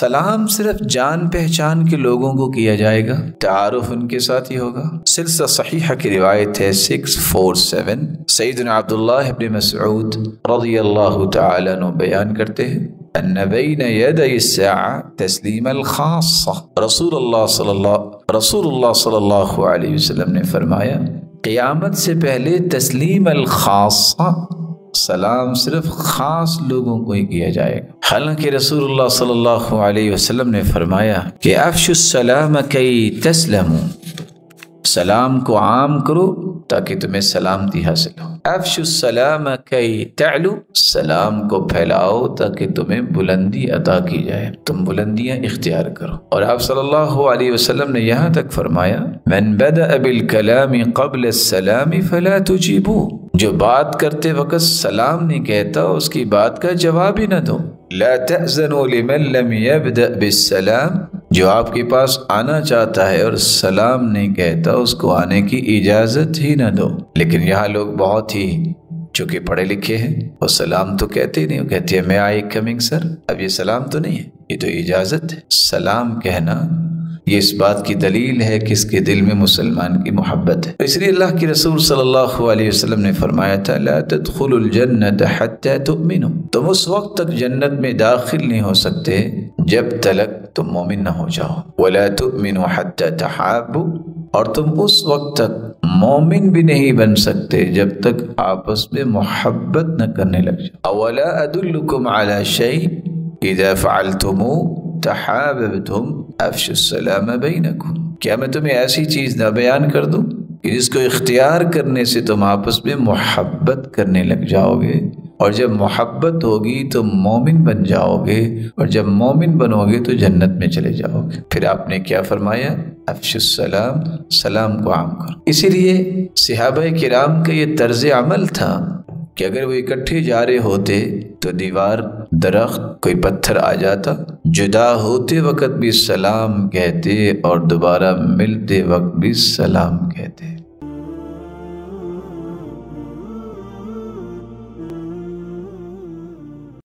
سلام صرف جان پہچان کے لوگوں کو کیا جائے گا؟ تعارف ان کے ساتھ ہی ہوگا۔ سلسلہ صحیحہ کی روایت ہے سکس فور سیون۔ سیدنا عبداللہ ابن مسعود رضی اللہ تعالیٰ عنہ بیان کرتے ہیں، ان بین یدی الساعة تسلیم الخاصة رسول اللہ صلی اللہ، رسول اللہ صلی اللہ علیہ وسلم نے فرمایا، قیامت سے پہلے تسلیم الخاصہ۔ سلام صرف خاص لوگوں کو ہی کیا جائے گا۔ حالانکہ رسول اللہ صلی اللہ علیہ وسلم نے فرمایا کہ افش السلام کئی تسلم سلام کو عام کرو تاکہ تمہیں سلامتی حاصل ہو۔ افش السلام کئی تعلو، سلام کو پھیلاؤ تاکہ تمہیں بلندی عطا کی جائے۔ تم بلندیاں اختیار کرو۔ اور آپ صلی اللہ علیہ وسلم نے یہاں تک فرمایا، من بدأ بالکلام قبل السلام فلا تجیبو جو بات کرتے وقت سلام نہیں کہتا، اس کی بات کا جواب ہی نہ دو۔ لا تأذنوا لمن لم يبدأ بالسلام۔ جو آپ کے پاس آنا چاہتا ہے اور سلام نہیں کہتا، اس کو آنے کی اجازت ہی نہ دو۔ لیکن یہاں لوگ بہت ہی چونکہ پڑھے لکھے ہیں، وہ سلام تو کہتے ہی نہیں، وہ کہتے ہیں، میں آئی کمنگ سر، اب یہ سلام تو نہیں ہے، یہ تو اجازت ہے۔ سلام کہنا یہ اس بات کی دلیل ہے کہ اس کے دل میں مسلمان کی محبت ہے۔ اس لیے اللہ کی رسول صلی اللہ علیہ وسلم نے فرمایا تھا، لا تدخل الجنت حتی تؤمنوا تم اس وقت تک جنت میں داخل نہیں ہو سکتے جب تلک تم مومن نہ ہو جاؤ۔ ولا تؤمنوا حتی تحابوا۔ اور تم اس وقت تک مومن بھی نہیں بن سکتے جب تک آپس میں محبت نہ کرنے لگ جاؤ۔ اولا ادلکم علی شیء اذا فعلتموه تحاببتم، افش السلام بینکم۔ کیا میں تمہیں ایسی چیز نہ بیان کر دوں کہ جس کو اختیار کرنے سے تم آپس میں محبت کرنے لگ جاؤ گے اور جب محبت ہوگی تو مومن بن جاؤ گے اور جب مومن بنو گے تو جنت میں چلے جاؤ گے پھر آپ نے کیا فرمایا؟ افش السلام، سلام کو عام کرو۔ اسی لیے صحابہ کرام کا یہ طرز عمل تھا کہ اگر وہ اکٹھے جا رہے ہوتے تو دیوار، درخت، کوئی پتھر آ جاتا۔ جدا ہوتے وقت بھی سلام کہتے اور دوبارہ ملتے وقت بھی سلام کہتے۔